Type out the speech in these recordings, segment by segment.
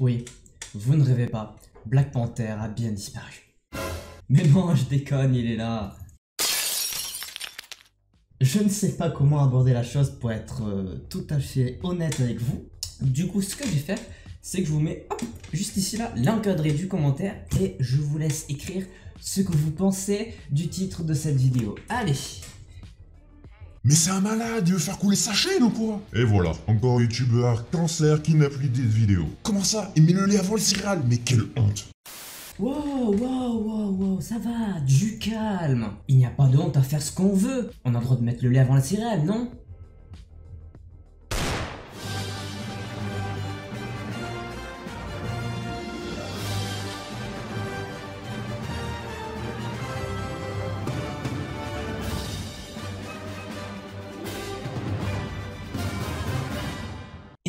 Oui, vous ne rêvez pas, Black Panther a bien disparu. Mais bon, je déconne, il est là. Je ne sais pas comment aborder la chose pour être euh, tout à fait honnête avec vous. Du coup, ce que je vais faire, c'est que je vous mets juste ici là l'encadré du commentaire et je vous laisse écrire ce que vous pensez du titre de cette vidéo. Allez Mais c'est un malade, il veut faire couler sa chaîne ou quoi Et voilà, encore youtubeur cancer qui n'a plus de vidéo. Comment ça Il met le lait avant le céréal, mais quelle honte Wow, wow, wow, wow, ça va, du calme. Il n'y a pas de honte à faire ce qu'on veut. On a le droit de mettre le lait avant la céréale, non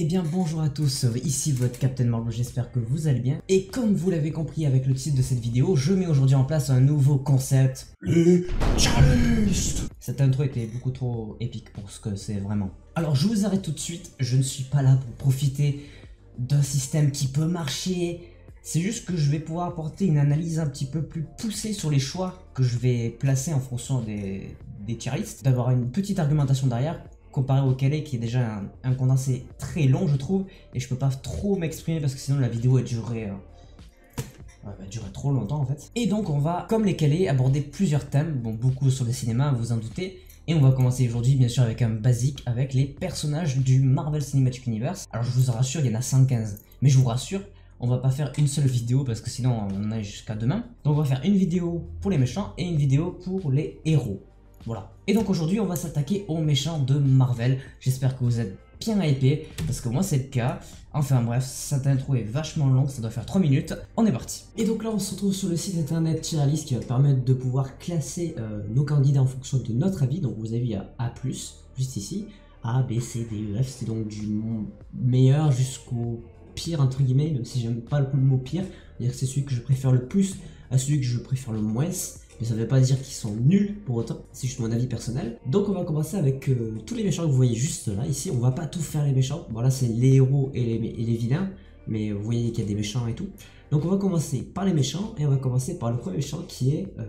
Eh bien bonjour à tous, ici votre Captain Marvel, j'espère que vous allez bien. Et comme vous l'avez compris avec le titre de cette vidéo, je mets aujourd'hui en place un nouveau concept. Les Charlistes Cette intro était beaucoup trop épique pour ce que c'est vraiment. Alors je vous arrête tout de suite, je ne suis pas là pour profiter d'un système qui peut marcher. C'est juste que je vais pouvoir apporter une analyse un petit peu plus poussée sur les choix que je vais placer en fonction des, des tier d'avoir une petite argumentation derrière comparé au Calais qui est déjà un, condensé très long je trouve et je peux pas trop m'exprimer parce que sinon la vidéo elle durerait euh, durer trop longtemps en fait. Et donc on va, comme les Calais, aborder plusieurs thèmes, bon beaucoup sur le cinéma, vous en doutez, et on va commencer aujourd'hui bien sûr avec un basique, avec les personnages du Marvel Cinematic Universe. Alors je vous rassure, il y en a 115, mais je vous rassure, on va pas faire une seule vidéo parce que sinon on en a jusqu'à demain. Donc on va faire une vidéo pour les méchants et une vidéo pour les héros. Voilà. Et donc aujourd'hui, on va s'attaquer aux méchants de Marvel. J'espère que vous êtes bien hypés, parce que moi c'est le cas. Enfin bref, cette intro est vachement longue, ça doit faire 3 minutes. On est parti. Et donc là, on se retrouve sur le site internet Tierlist qui va permettre de pouvoir classer euh, nos candidats en fonction de notre avis. Donc vous avez il y a juste ici. A, B, C, D, E, F, c'est donc du meilleur jusqu'au pire, entre guillemets, même si j'aime pas le mot pire. C'est-à-dire c'est celui que je préfère le plus à celui que je préfère le moins mais ça ne veut pas dire qu'ils sont nuls pour autant, c'est juste mon avis personnel. Donc on va commencer avec euh, tous les méchants que vous voyez juste là, ici, on va pas tout faire les méchants, bon là c'est les héros et les, vilains, mais vous voyez qu'il y a des méchants et tout. Donc on va commencer par les méchants, et on va commencer par le premier méchant qui est euh,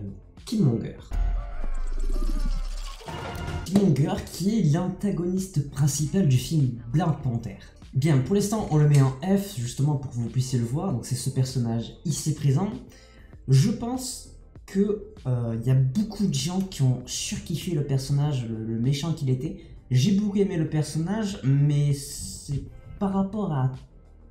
Killmonger. Killmonger qui est l'antagoniste principal du film Black Panther. Bien, pour l'instant on le met en F, justement pour que vous puissiez le voir, donc c'est ce personnage ici présent. Je pense que il euh, y a beaucoup de gens qui ont surkiffé le personnage, le, méchant qu'il était. J'ai beaucoup aimé le personnage, mais c'est par rapport à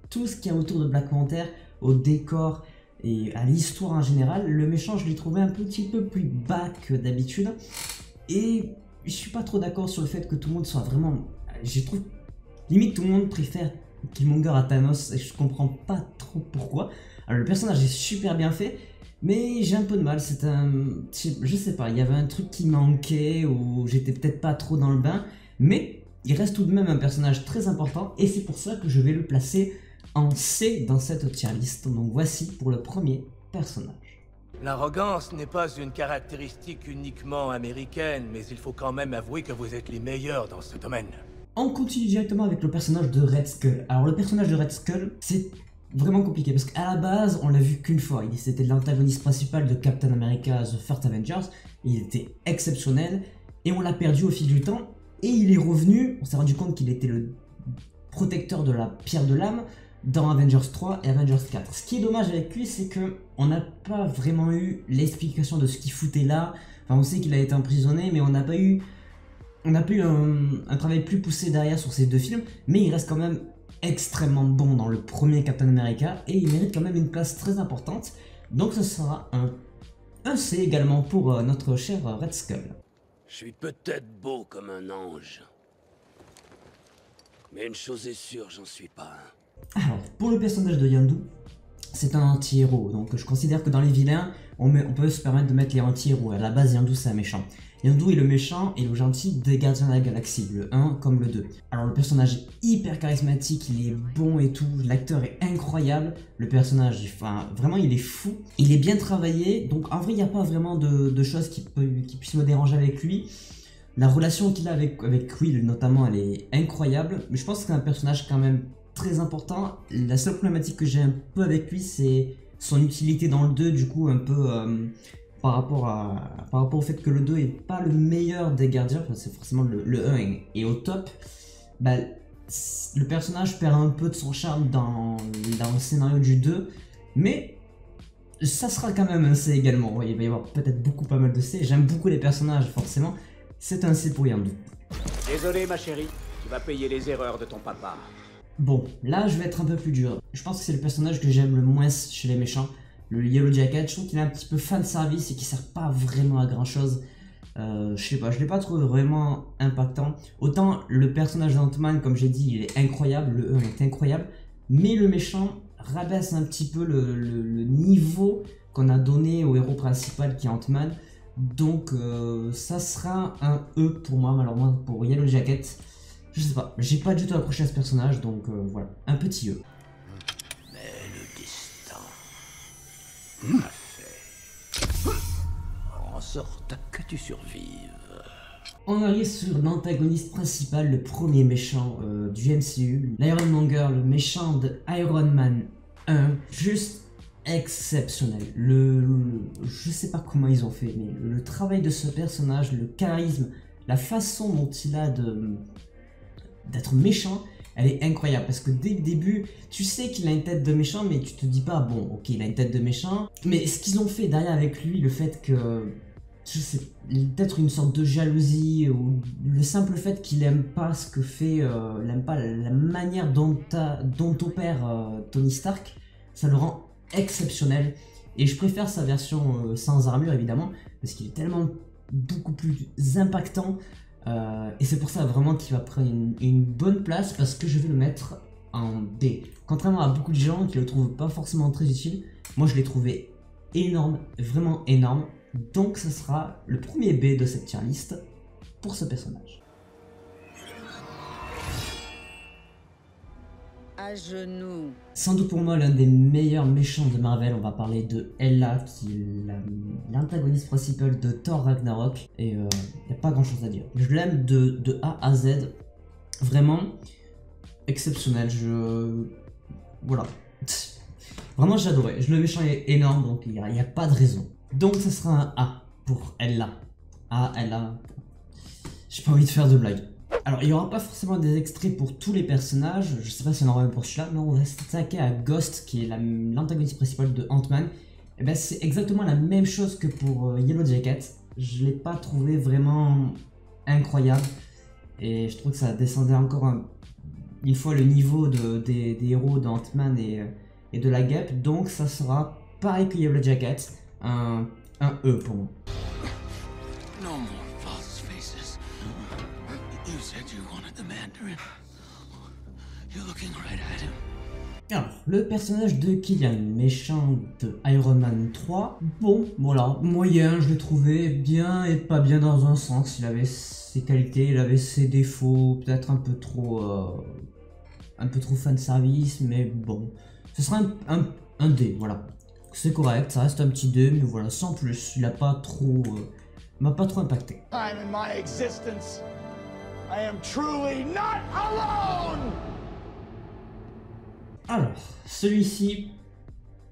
tout ce qu'il y a autour de Black Panther, au décor et à l'histoire en général, le méchant je l'ai trouvé un petit peu plus bas que d'habitude. Et je suis pas trop d'accord sur le fait que tout le monde soit vraiment. Je trouve limite tout le monde préfère Killmonger à Thanos et je comprends pas trop pourquoi. Alors le personnage est super bien fait, mais j'ai un peu de mal, c'est un... Je sais pas, il y avait un truc qui manquait ou j'étais peut-être pas trop dans le bain. Mais il reste tout de même un personnage très important et c'est pour ça que je vais le placer en C dans cette tier list. Donc voici pour le premier personnage. L'arrogance n'est pas une caractéristique uniquement américaine, mais il faut quand même avouer que vous êtes les meilleurs dans ce domaine. On continue directement avec le personnage de Red Skull. Alors le personnage de Red Skull, c'est vraiment compliqué parce qu'à la base, on l'a vu qu'une fois. C'était l'antagoniste principal de Captain America The First Avengers. Il était exceptionnel et on l'a perdu au fil du temps. Et il est revenu, on s'est rendu compte qu'il était le protecteur de la pierre de l'âme dans Avengers 3 et Avengers 4. Ce qui est dommage avec lui, c'est que on n'a pas vraiment eu l'explication de ce qu'il foutait là. Enfin, on sait qu'il a été emprisonné, mais on n'a pas eu, on n'a pas eu un travail plus poussé derrière sur ces deux films. Mais il reste quand même extrêmement bon dans le premier Captain America et il mérite quand même une place très importante. Donc ce sera un, un C également pour euh, notre cher Red Skull. Je suis peut-être beau comme un ange. Mais une chose est sûre, j'en suis pas Alors, pour le personnage de Yandu, c'est un anti-héros. Donc je considère que dans les vilains, on, on, peut se permettre de mettre les anti-héros. À la base, Yandu c'est un méchant. Yondu est le méchant et le gentil des Gardiens de la Galaxie, le 1 comme le 2. Alors le personnage est hyper charismatique, il est bon et tout, l'acteur est incroyable, le personnage, enfin vraiment il est fou, il est bien travaillé, donc en vrai il n'y a pas vraiment de, choses qui, puissent me déranger avec lui. La relation qu'il a avec, avec Quill notamment elle est incroyable, mais je pense que c'est un personnage quand même très important. La seule problématique que j'ai un peu avec lui, c'est son utilité dans le 2, du coup, un peu euh, par, rapport à, par rapport au fait que le 2 est pas le meilleur des gardiens, enfin, c'est forcément le, le 1 est, au top. Bah, le personnage perd un peu de son charme dans, dans le scénario du 2, mais ça sera quand même un C également. il va y avoir peut-être beaucoup pas mal de C. J'aime beaucoup les personnages, forcément. C'est un C pour Yandu. Désolé, ma chérie. Tu vas payer les erreurs de ton papa. Bon, là, je vais être un peu plus dur. Je pense que c'est le personnage que j'aime le moins chez les méchants. Le Yellow Jacket, je trouve qu'il est un petit peu fan service et qu'il sert pas vraiment à grand chose. Euh, je sais pas, je l'ai pas trouvé vraiment impactant. Autant le personnage d'Ant-Man, comme j'ai dit, il est incroyable, le 1 est incroyable, mais le méchant rabaisse un petit peu le, niveau qu'on a donné au héros principal qui est Ant-Man. Donc euh, ça sera un E pour moi, malheureusement pour Yellow Jacket. Je sais pas, j'ai pas du tout accroché à ce personnage, donc euh, voilà, un petit E. Mais le destin en sorte que tu survives. On arrive sur l'antagoniste principal, le premier méchant euh, du MCU, l'Iron Monger, le méchant de Iron Man 1. Juste exceptionnel. Le, je sais pas comment ils ont fait, mais le, travail de ce personnage, le charisme, la façon dont il a de d'être méchant, elle est incroyable parce que dès le début, tu sais qu'il a une tête de méchant, mais tu te dis pas bon, ok, il a une tête de méchant. Mais ce qu'ils ont fait derrière avec lui, le fait que je sais, peut-être une sorte de jalousie ou le simple fait qu'il aime pas ce que fait, euh, il aime pas la manière dont, dont opère euh, Tony Stark, ça le rend exceptionnel. Et je préfère sa version euh, sans armure évidemment, parce qu'il est tellement beaucoup plus impactant. Euh, et c'est pour ça vraiment qu'il va prendre une, bonne place, parce que je vais le mettre en D. Contrairement à beaucoup de gens qui le trouvent pas forcément très utile, moi je l'ai trouvé énorme, vraiment énorme. Donc ce sera le premier B de cette tier list pour ce personnage. Genoux. Sans doute pour moi l'un des meilleurs méchants de Marvel, on va parler de Ella, qui est l'antagoniste principal de Thor Ragnarok, et il euh, n'y a pas grand chose à dire. Je l'aime de, A à Z, vraiment exceptionnel, je... Voilà. Vraiment j'ai le méchant est énorme, donc il n'y a, a, pas de raison. Donc ce sera un A pour Ella. A, Ella. J'ai pas envie de faire de blagues. Alors, il n'y aura pas forcément des extraits pour tous les personnages, je sais pas si on en aura même pour celui-là, mais on va s'attaquer à Ghost, qui est l'antagoniste principal de Ant-Man. Et eh ben, c'est exactement la même chose que pour euh, Yellow Jacket. Je l'ai pas trouvé vraiment incroyable. Et je trouve que ça descendait encore une fois le niveau des, héros d'Ant-Man et, euh, et, de la Guêpe. Donc, ça sera pareil que Yellow Jacket, un, un E pour moi. Alors, le personnage de Killian, méchant de Iron Man 3, bon, voilà, moyen, je l'ai trouvé bien et pas bien dans un sens. Il avait ses qualités, il avait ses défauts, peut-être un peu trop... Euh, un peu trop fan service, mais bon. Ce sera un, un, D, voilà. C'est correct, ça reste un petit D, mais voilà, sans plus. Il a pas trop... Euh, m'a pas trop impacté. I am truly not alone! Alors, celui-ci,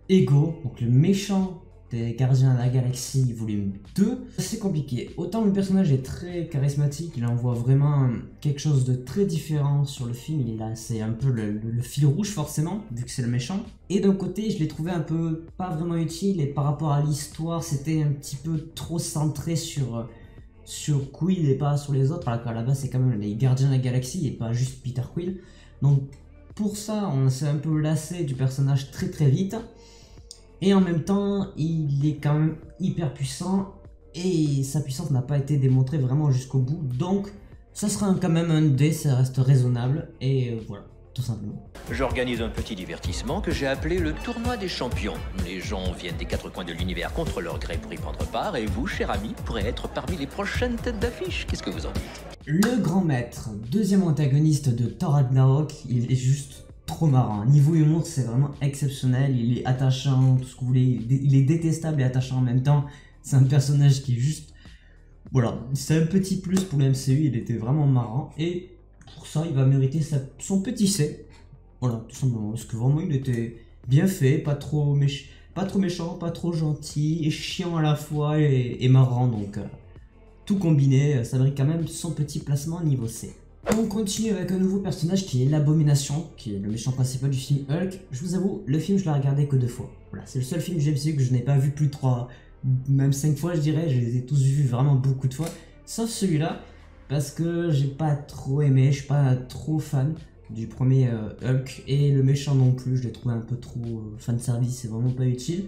Ego, donc le méchant des Gardiens de la Galaxie volume 2, c'est compliqué. Autant le personnage est très charismatique, il envoie vraiment quelque chose de très différent sur le film, il c'est un peu le, le, fil rouge forcément, vu que c'est le méchant. Et d'un côté, je l'ai trouvé un peu pas vraiment utile, et par rapport à l'histoire, c'était un petit peu trop centré sur sur Quill et pas sur les autres, alors qu'à la base c'est quand même les gardiens de la galaxie et pas juste Peter Quill. Donc pour ça, on s'est un peu lassé du personnage très très vite. Et en même temps, il est quand même hyper puissant et sa puissance n'a pas été démontrée vraiment jusqu'au bout. Donc ça sera quand même un D, ça reste raisonnable et euh, voilà tout simplement. J'organise un petit divertissement que j'ai appelé le tournoi des champions. Les gens viennent des quatre coins de l'univers contre leur gré pour y prendre part, et vous, cher ami, pourrez être parmi les prochaines têtes d'affiche. Qu'est-ce que vous en dites? Le grand maître, deuxième antagoniste de Thor Ragnarok, il est juste trop marrant. Niveau humour, c'est vraiment exceptionnel. Il est attachant, tout ce que vous voulez. Il est détestable et attachant en même temps. C'est un personnage qui est juste... Voilà, c'est un petit plus pour le MCU, il était vraiment marrant. Et pour ça, il va mériter son petit C. Voilà, tout simplement. Parce que vraiment, il était bien fait, pas trop, méchant, pas trop gentil, et chiant à la fois et, marrant. Donc, euh, tout combiné, euh, ça mérite quand même son petit placement niveau C. On continue avec un nouveau personnage qui est l'Abomination, qui est le méchant principal du film Hulk. Je vous avoue, le film, je l'ai regardé que deux fois. Voilà, c'est le seul film MCU que je n'ai pas vu plus de trois, même cinq fois, je dirais. Je les ai tous vus vraiment beaucoup de fois, sauf celui-là, parce que j'ai pas trop aimé, je suis pas trop fan du premier euh, Hulk, et le méchant non plus, je l'ai trouvé un peu trop euh, fan service, c'est vraiment pas utile.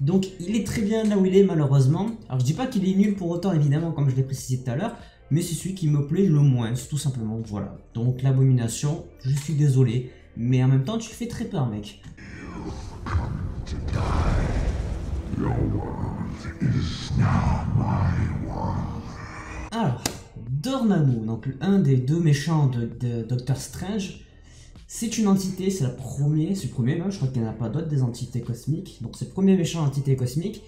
Donc il est très bien là où il est malheureusement. Alors je dis pas qu'il est nul pour autant évidemment comme je l'ai précisé tout à l'heure, mais c'est celui qui me plaît le moins, tout simplement, voilà. Donc l'abomination, je suis désolé, mais en même temps tu fais très peur mec. Alors, Dormammu, donc un des deux méchants de, de Doctor Strange, c'est une entité, c'est la première, c'est le premier même, je crois qu'il n'y en a pas d'autres des entités cosmiques. Donc c'est le premier méchant entité cosmique.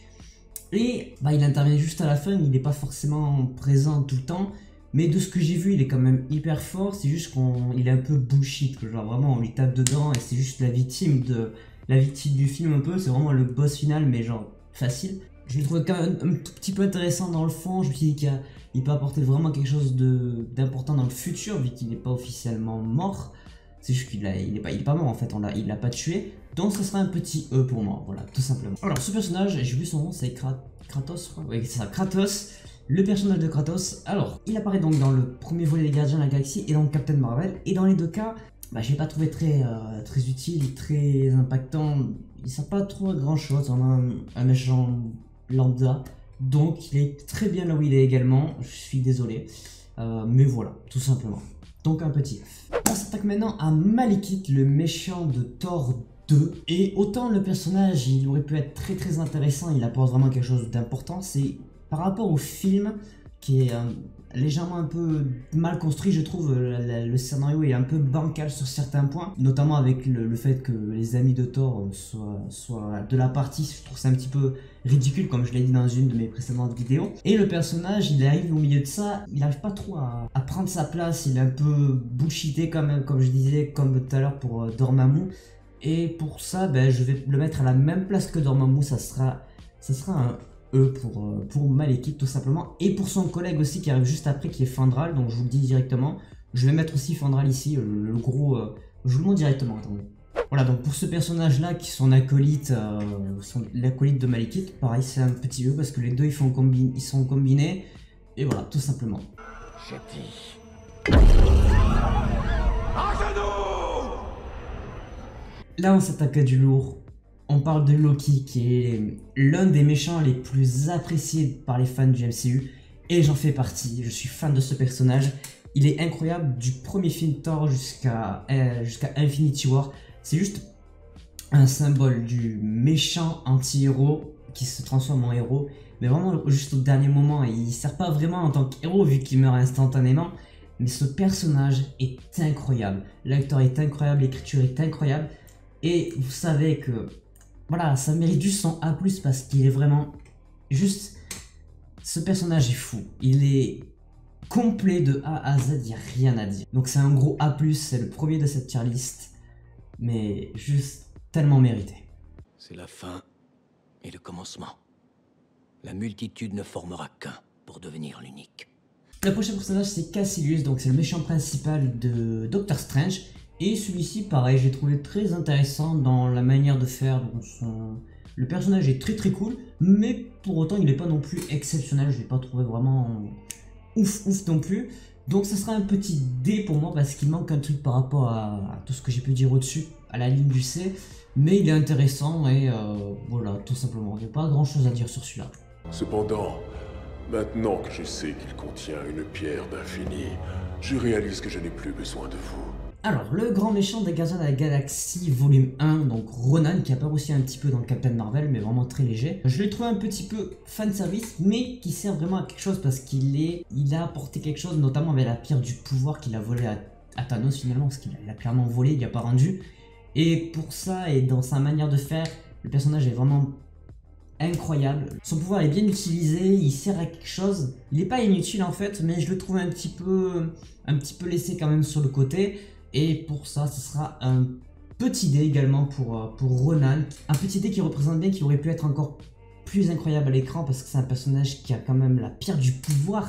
Et bah, il intervient juste à la fin, il n'est pas forcément présent tout le temps. Mais de ce que j'ai vu, il est quand même hyper fort. C'est juste qu'il est un peu bullshit. Genre vraiment, on lui tape dedans et c'est juste la victime de la victime du film un peu. C'est vraiment le boss final, mais genre facile. Je l'ai trouvé quand même un tout petit peu intéressant dans le fond. Je me suis dit qu'il a- il peut apporter vraiment quelque chose d'important dans le futur, vu qu'il n'est pas officiellement mort. C'est juste qu'il a- il est pas, mort en fait, on il l'a pas tué. Donc ce sera un petit E pour moi, voilà, tout simplement. Alors ce personnage, j'ai vu son nom, c'est Kra- Kratos. Oui, c'est ça, Kratos. Le personnage de Kratos. Alors, il apparaît donc dans le premier volet des Gardiens de la Galaxie et dans Captain Marvel. Et dans les deux cas, bah, je l'ai pas trouvé très, euh, très utile, très impactant. Il sert pas trop à grand chose, vraiment un, un méchant lambda. Donc il est très bien là où il est également, je suis désolé. Euh, mais voilà, tout simplement. Donc un petit F. On s'attaque maintenant à Malekith, le méchant de Thor 2. Et autant le personnage, il aurait pu être très très intéressant, il apporte vraiment quelque chose d'important, c'est par rapport au film, qui est euh, légèrement un peu mal construit, je trouve, euh, le scénario est un peu bancal sur certains points, notamment avec le, fait que les amis de Thor soient, soient de la partie, je trouve ça un petit peu ridicule, comme je l'ai dit dans une de mes précédentes vidéos. Et le personnage, il arrive au milieu de ça, il n'arrive pas trop à, prendre sa place, il est un peu bullshité quand comme je disais, comme tout à l'heure pour euh, Dormammu. Et pour ça, ben, je vais le mettre à la même place que Dormammu, ça sera, ça sera un E pour, euh, pour tout simplement. Et pour son collègue aussi qui arrive juste après, qui est Fandral, donc je vous le dis directement. Je vais mettre aussi Fandral ici, le, le gros... euh, je vous le montre directement, attendez. Voilà, donc pour ce personnage-là, qui sont acolyte, euh, son- l'acolyte de Malekith, pareil, c'est un petit E parce que les deux ils, font combi- ils sont combinés. Et voilà, tout simplement. J'ai dit. Là, on s'attaque à du lourd. On parle de Loki, qui est l'un des méchants les plus appréciés par les fans du MCU. Et j'en fais partie. Je suis fan de ce personnage. Il est incroyable du premier film Thor jusqu'à euh, jusqu'à Infinity War. C'est juste un symbole du méchant anti-héros qui se transforme en héros. Mais vraiment, juste au dernier moment, il sert pas vraiment en tant qu'héros vu qu'il meurt instantanément. Mais ce personnage est incroyable. L'acteur est incroyable, l'écriture est incroyable. Et vous savez que voilà, ça mérite juste son A+, parce qu'il est vraiment juste... Ce personnage est fou. Il est complet de A à Z, il n'y a rien à dire. Donc c'est un gros A+, c'est le premier de cette tier list. Mais juste tellement mérité. C'est la fin et le commencement. La multitude ne formera qu'un pour devenir l'unique. Le prochain personnage c'est Cassilius, donc c'est le méchant principal de Doctor Strange. Et celui-ci, pareil, j'ai trouvé très intéressant dans la manière de faire. donc son- Le personnage est très très cool, mais pour autant il n'est pas non plus exceptionnel. Je l'ai pas trouvé vraiment ouf ouf non plus. Donc ça sera un petit D pour moi parce qu'il manque un truc par rapport à, tout ce que j'ai pu dire au-dessus, à la ligne du C. Mais il est intéressant et euh, voilà, tout simplement. Il n'y a pas grand chose à dire sur celui-là. Cependant, maintenant que je sais qu'il contient une pierre d'infini, je réalise que je n'ai plus besoin de vous. Alors, le grand méchant des Gardiens de la Galaxie volume 1, donc Ronan, qui apparaît aussi un petit peu dans Captain Marvel, mais vraiment très léger. Je l'ai trouvé un petit peu fan service, mais qui sert vraiment à quelque chose parce qu'il est, il a apporté quelque chose, notamment avec la pierre du pouvoir qu'il a volé à, Thanos finalement, parce qu'il a, il a clairement volé, il n'y a pas rendu. Et pour ça, et dans sa manière de faire, le personnage est vraiment incroyable. Son pouvoir est bien utilisé, il sert à quelque chose. Il n'est pas inutile en fait, mais je le trouve un petit peu, un petit peu laissé quand même sur le côté. Et pour ça, ce sera un Petit dé également pour, euh, pour Ronan. Un petit dé qui représente bien, qui aurait pu être encore plus incroyable à l'écran parce que c'est un personnage qui a quand même la pierre du pouvoir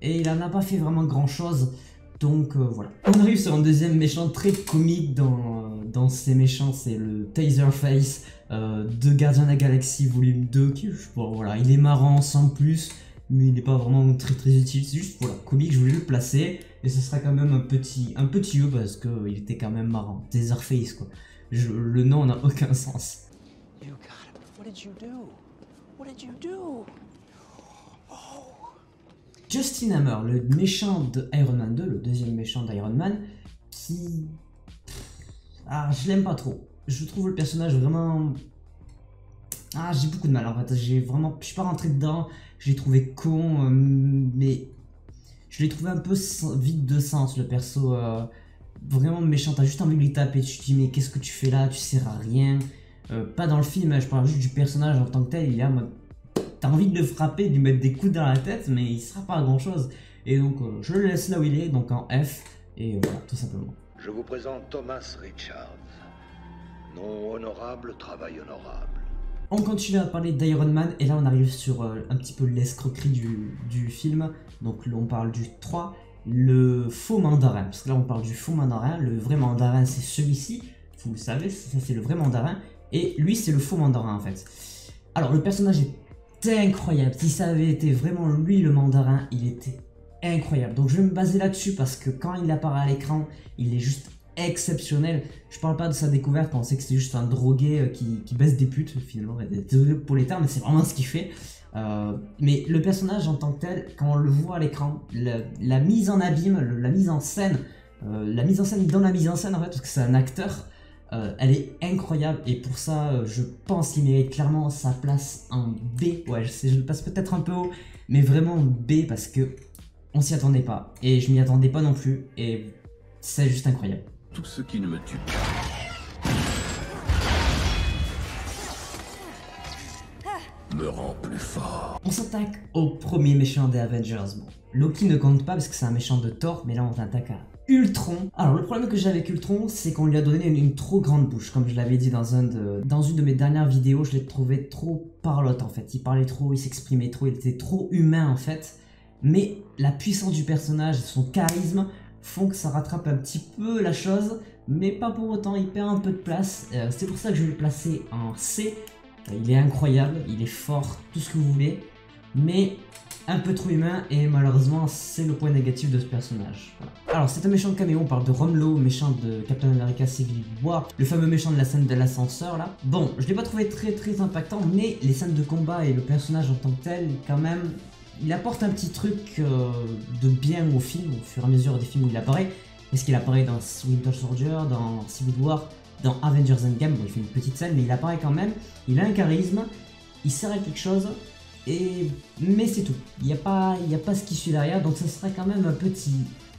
et il en a pas fait vraiment grand chose. Donc euh, voilà. On arrive sur un deuxième méchant très comique dans, dans ces méchants, c'est le Taserface euh, de Gardien de la Galaxie volume 2. Qui, bon, voilà, il est marrant sans plus, mais il n'est pas vraiment très très utile. C'est juste voilà, comique, je voulais le placer. Et ce sera quand même un petit, un petit E parce qu'il était quand même marrant. Taserface quoi. le nom n'a aucun sens. You got What did you do? What did you do? Justin Hammer, le méchant de Iron Man 2, le deuxième méchant d'Iron Man, qui... Ah, je l'aime pas trop. Je trouve le personnage vraiment... Ah, j'ai beaucoup de mal en fait. J'ai vraiment... Je suis pas rentré dedans. Je l'ai trouvé con, euh, mais... Je l'ai trouvé un peu vide de sens, le perso. Euh, vraiment méchant. T'as juste envie de lui taper. Tu te dis, mais qu'est-ce que tu fais là? Tu sers à rien. Euh, pas dans le film, hein, je parle juste du personnage en tant que tel. Il est en mode t'as envie de le frapper, de lui mettre des coups dans la tête, mais il sera pas à grand chose. Et donc, euh, je le laisse là où il est, donc en F, et voilà, tout simplement. Je vous présente Thomas Richards. Nom honorable, travail honorable. On continue à parler d'Iron Man, et là on arrive sur euh, un petit peu l'escroquerie du, du, film. Donc là on parle du 3, le faux mandarin. Parce que là on parle du faux mandarin, le vrai mandarin c'est celui-ci, vous le savez, ça c'est le vrai mandarin. Et lui c'est le faux mandarin en fait. Alors le personnage est incroyable. Si ça avait été vraiment lui le mandarin, il était incroyable. Donc je vais me baser là-dessus parce que quand il apparaît à l'écran, il est juste exceptionnel. Je parle pas de sa découverte, on sait que c'est juste un drogué euh, qui, baisse des putes finalement. Désolé pour les termes, mais c'est vraiment ce qu'il fait. Euh, mais le personnage en tant que tel, quand on le voit à l'écran, la, mise en abîme, la mise en scène, euh, la mise en scène dans la mise en scène en fait, parce que c'est un acteur, elle est incroyable et pour ça, je pense qu'il mérite clairement sa place en B. Ouais, je sais, je le passe peut-être un peu haut, mais vraiment B parce que on s'y attendait pas et je m'y attendais pas non plus et c'est juste incroyable. Ce qui ne me tue me rend plus fort. On s'attaque au premier méchant des Avengers. Loki ne compte pas parce que c'est un méchant de Thor, mais là on s'attaque à Ultron. Alors le problème que j'ai avec Ultron, c'est qu'on lui a donné une, trop grande bouche. Comme je l'avais dit dans, une de mes dernières vidéos, je l'ai trouvé trop parlotte en fait. Il parlait trop, il s'exprimait trop, il était trop humain en fait. Mais la puissance du personnage son charisme font que ça rattrape un petit peu la chose, mais pas pour autant, il perd un peu de place. Euh, c'est pour ça que je vais le placer en C. Il est incroyable, il est fort, tout ce que vous voulez. Mais un peu trop humain et malheureusement c'est le point négatif de ce personnage. Alors c'est un méchant de caméo, on parle de Romlo, méchant de Captain America Civil War, le fameux méchant de la scène de l'ascenseur là. Bon, je l'ai pas trouvé très très impactant, mais les scènes de combat et le personnage en tant que tel, quand même, il apporte un petit truc euh, de bien au film, au fur et à mesure des films où il apparaît. Est-ce qu'il apparaît dans Winter Soldier, dans Civil War, dans Avengers Endgame, bon il fait une petite scène, mais il apparaît quand même, il a un charisme, il sert à quelque chose, mais c'est tout. Il n'y a, pas, a pas ce qui suit derrière, donc ça serait quand même un petit,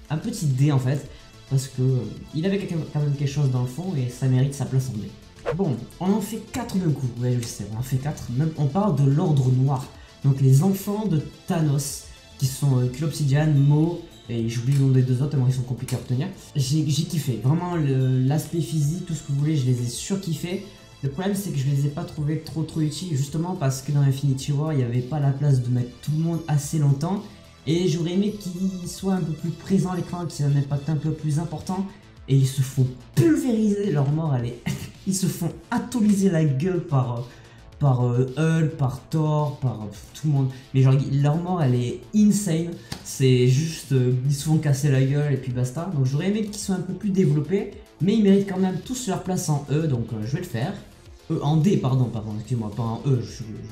un petit dé en fait. Parce que euh, il avait quand même quelque chose dans le fond et ça mérite sa place en dé. Bon, on en fait 4 d'un coup, ouais je sais, on en fait 4. Même, on parle de l'ordre noir. Donc les enfants de Thanos, qui sont euh, Mo, et j'oublie le nom des deux autres tellement ils sont compliqués à obtenir. J'ai kiffé, vraiment l'aspect physique, tout ce que vous voulez, je les ai surkiffés. Le problème c'est que je les ai pas trouvés trop trop utiles justement parce que dans Infinity War il n'y avait pas la place de mettre tout le monde assez longtemps et j'aurais aimé qu'ils soient un peu plus présents à l'écran, qu'ils aient un impact un peu plus important et ils se font pulvériser, leur mort est... ils se font atomiser la gueule par, par euh, par Thor, par tout le monde. Mais genre leur mort elle est insane, c'est juste euh, ils se font casser la gueule et puis basta. Donc j'aurais aimé qu'ils soient un peu plus développés mais ils méritent quand même tous leur place en E donc euh, je vais le faire. Euh, en D, pardon, pardon, excuse-moi, pas en E,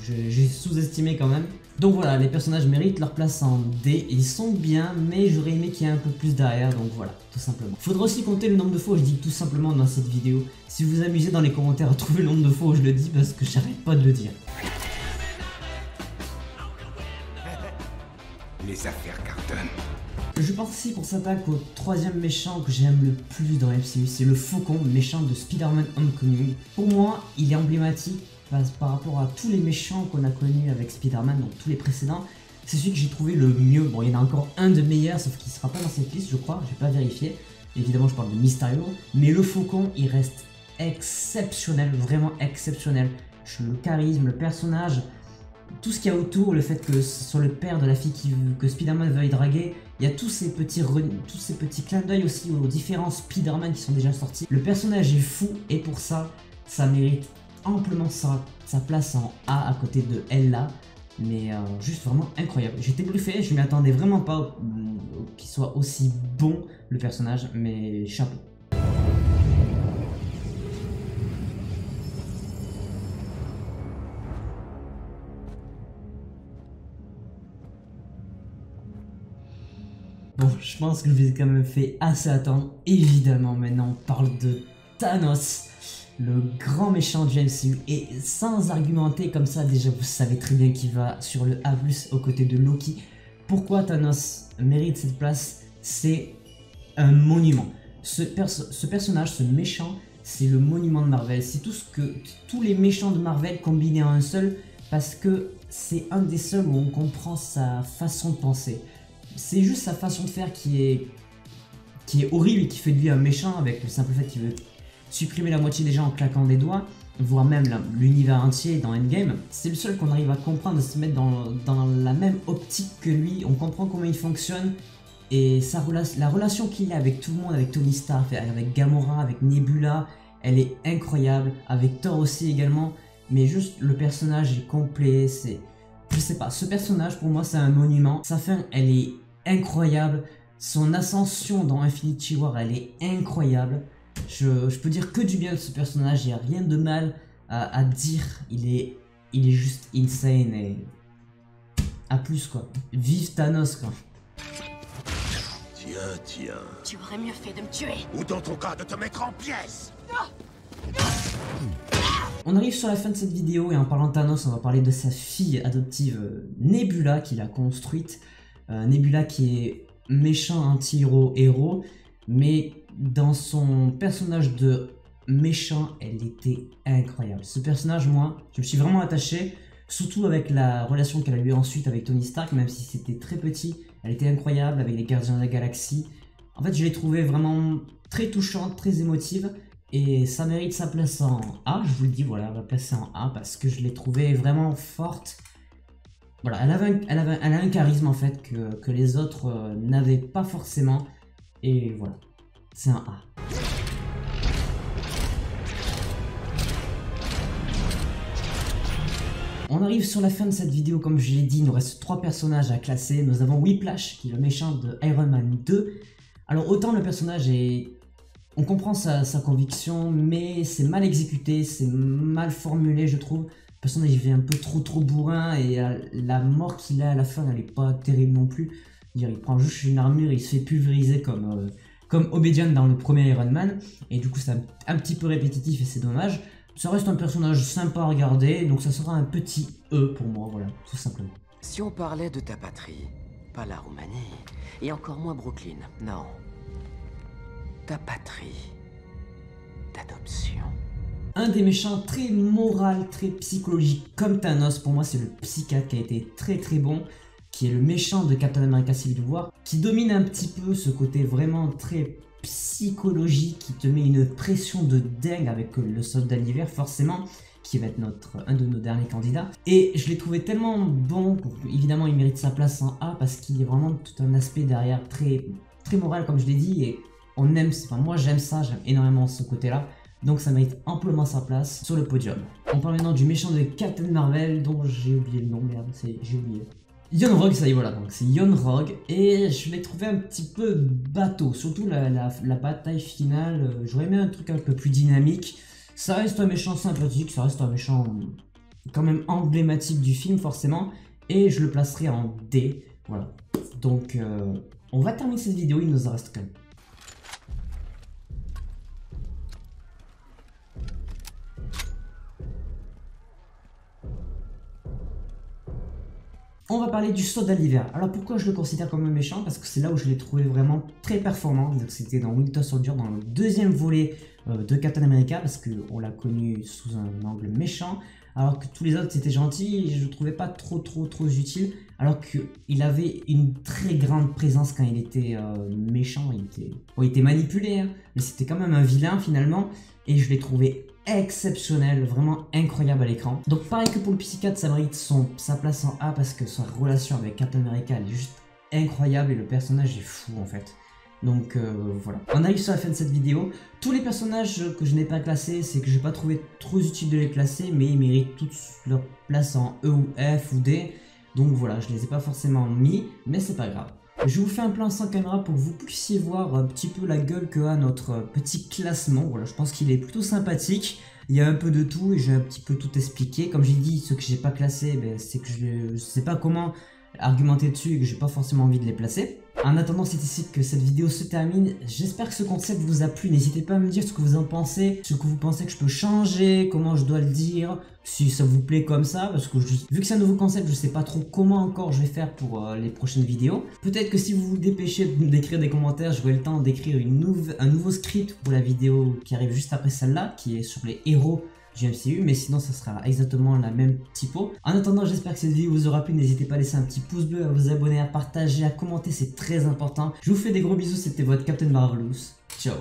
j'ai sous-estimé quand même. Donc voilà, les personnages méritent leur place en D, ils sont bien, mais j'aurais aimé qu'il y ait un peu plus derrière, donc voilà, tout simplement. Faudra aussi compter le nombre de fois où je dis tout simplement dans cette vidéo. Si vous vous amusez dans les commentaires à trouver le nombre de fois où je le dis, parce que j'arrête pas de le dire. Les affaires cartonnent. Je pense aussi pour s'attaquer au troisième méchant que j'aime le plus dans MCU, c'est le Faucon, méchant de Spider-Man Homecoming. Pour moi, il est emblématique par rapport à tous les méchants qu'on a connus avec Spider-Man, donc tous les précédents. C'est celui que j'ai trouvé le mieux. Bon, il y en a encore un de meilleur, sauf qu'il sera pas dans cette liste, je crois, j'ai pas vérifié. Évidemment, je parle de Mysterio, mais le Faucon, il reste exceptionnel, vraiment exceptionnel. Le charisme, le personnage, tout ce qu'il y a autour, le fait que soit le père de la fille que Spider-Man veuille draguer, il y a tous ces petits, tous ces petits clins d'œil aussi aux différents Spider-Man qui sont déjà sortis. Le personnage est fou et pour ça, ça mérite amplement sa, sa place en A à côté de Ella. Mais euh, juste vraiment incroyable. J'étais bluffé, je ne m'attendais vraiment pas euh, qu'il soit aussi bon le personnage, mais chapeau. Bon, je pense que je vous ai quand même fait assez attendre. Évidemment, maintenant on parle de Thanos, le grand méchant du MCU. Et sans argumenter comme ça, déjà vous savez très bien qu'il va sur le A+, aux côtés de Loki. Pourquoi Thanos mérite cette place? C'est un monument. Ce, personnage, ce méchant, c'est le monument de Marvel. C'est tout ce que tous les méchants de Marvel combinés en un seul, parce que c'est un des seuls où on comprend sa façon de penser c'est juste sa façon de faire qui est, qui est horrible et qui fait de lui un méchant avec le simple fait qu'il veut supprimer la moitié des gens en claquant des doigts, voire même l'univers entier dans Endgame. C'est le seul qu'on arrive à comprendre, de se mettre dans, la même optique que lui, on comprend comment il fonctionne et sa la relation qu'il a avec tout le monde, avec Tony Stark, avec Gamora, avec Nebula, elle est incroyable, avec Thor aussi également, mais juste le personnage est complet, c'est... Je sais pas, ce personnage pour moi c'est un monument, sa fin elle est incroyable. Son ascension dans Infinity War, elle est incroyable. Je, peux dire que du bien de ce personnage, il n'y a rien de mal à, dire. Il est, il est juste insane et... À plus quoi. Vive Thanos quoi. Tiens, tiens. Tu aurais mieux fait de me tuer. Ou dans ton cas de te mettre en pièces. On arrive sur la fin de cette vidéo et en parlant de Thanos, on va parler de sa fille adoptive Nebula qu'il a construite. Euh, Nebula qui est méchant anti-héros héros, mais dans son personnage de méchant, elle était incroyable. Ce personnage, moi, je me suis vraiment attaché, surtout avec la relation qu'elle a eu ensuite avec Tony Stark, même si c'était très petit, elle était incroyable avec les Gardiens de la Galaxie. En fait, je l'ai trouvée vraiment très touchante, très émotive, et ça mérite sa place en A, je vous le dis, voilà, elle va placer en A parce que je l'ai trouvée vraiment forte voilà, elle, avait elle, avait, elle a un charisme en fait que, les autres euh, n'avaient pas forcément. Et voilà, c'est un A. On arrive sur la fin de cette vidéo, comme je l'ai dit, il nous reste trois personnages à classer. Nous avons Whiplash, qui est le méchant de Iron Man 2. Alors autant le personnage est... On comprend sa conviction, mais c'est mal exécuté, c'est mal formulé, je trouve personnage il fait un peu trop trop bourrin et euh, la mort qu'il a à la fin elle pas terrible non plus. Il prend juste une armure, il se fait pulvériser comme, euh, comme Obedian dans le premier Iron Man et du coup c'est un, petit peu répétitif et c'est dommage. Ça reste un personnage sympa à regarder donc ça sera un petit E pour moi, voilà, tout simplement. Si on parlait de ta patrie, pas la Roumanie, et encore moins Brooklyn, non. Ta patrie d'adoption un des méchants très moral, très psychologique comme Thanos. Pour moi, c'est le psychiatre qui a été très très bon, qui est le méchant de Captain America Civil War, qui domine un petit peu ce côté vraiment très psychologique, qui te met une pression de dingue avec le soldat d'hiver, forcément qui va être notre, un de nos derniers candidats. Et je l'ai trouvé tellement bon, évidemment il mérite sa place en A parce qu'il y a vraiment tout un aspect derrière très, très moral comme je l'ai dit et on aime, enfin moi j'aime ça, j'aime énormément ce côté-là donc ça mérite amplement sa place sur le podium. On parle maintenant du méchant de Captain Marvel, dont j'ai oublié le nom, merde, j'ai oublié. Yon Rogue, ça y est, voilà, donc c'est Yon Rogue, et je l'ai trouvé un petit peu bateau, surtout la, la, bataille finale, euh, j'aurais aimé un truc un peu plus dynamique. Ça reste un méchant sympathique, ça reste un méchant quand même emblématique du film, forcément, et je le placerai en D, voilà. Donc, euh, on va terminer cette vidéo, il nous en reste quand même On va parler du soldat d'hiver. Alors pourquoi je le considère comme un méchant? Parce que c'est là où je l'ai trouvé vraiment très performant. C'était dans Winter Soldier, dans le deuxième volet euh, de Captain America parce qu'on l'a connu sous un angle méchant, alors que tous les autres c'était gentil, je le trouvais pas trop trop trop utile, alors qu'il avait une très grande présence quand il était euh, méchant, il était, il était manipulé, hein, mais c'était quand même un vilain finalement, et je l'ai trouvé exceptionnel, vraiment incroyable à l'écran. Donc pareil que pour le PC4, ça mérite son, sa place en A parce que sa relation avec Captain America elle est juste incroyable et le personnage est fou en fait. Donc euh, voilà. On arrive sur la fin de cette vidéo. Tous les personnages que je n'ai pas classés, c'est que j'ai pas trouvé trop utile de les classer, mais ils méritent tous leur place en E ou F ou D. Donc voilà, je les ai pas forcément mis, mais c'est pas grave. Je vous fais un plan sans caméra pour que vous puissiez voir un petit peu la gueule que a notre petit classement. Voilà, je pense qu'il est plutôt sympathique. Il y a un peu de tout et j'ai un petit peu tout expliqué. Comme j'ai dit, ceux que j'ai pas classés, ben, c'est que je ne sais pas comment argumenter dessus et que j'ai pas forcément envie de les placer. En attendant, c'est ici que cette vidéo se termine. J'espère que ce concept vous a plu. N'hésitez pas à me dire ce que vous en pensez, ce que vous pensez que je peux changer, comment je dois le dire, si ça vous plaît comme ça, parce que vu que c'est un nouveau concept, je sais pas trop comment encore je vais faire pour euh, les prochaines vidéos. Peut-être que si vous vous dépêchez d'écrire des commentaires, j'aurai le temps d'écrire un nouveau script pour la vidéo qui arrive juste après celle-là, qui est sur les héros du MCU, mais sinon ça sera exactement la même typo. En attendant, j'espère que cette vidéo vous aura plu. N'hésitez pas à laisser un petit pouce bleu, à vous abonner, à partager, à commenter, c'est très important. Je vous fais des gros bisous, c'était votre Captain Marvelous. Ciao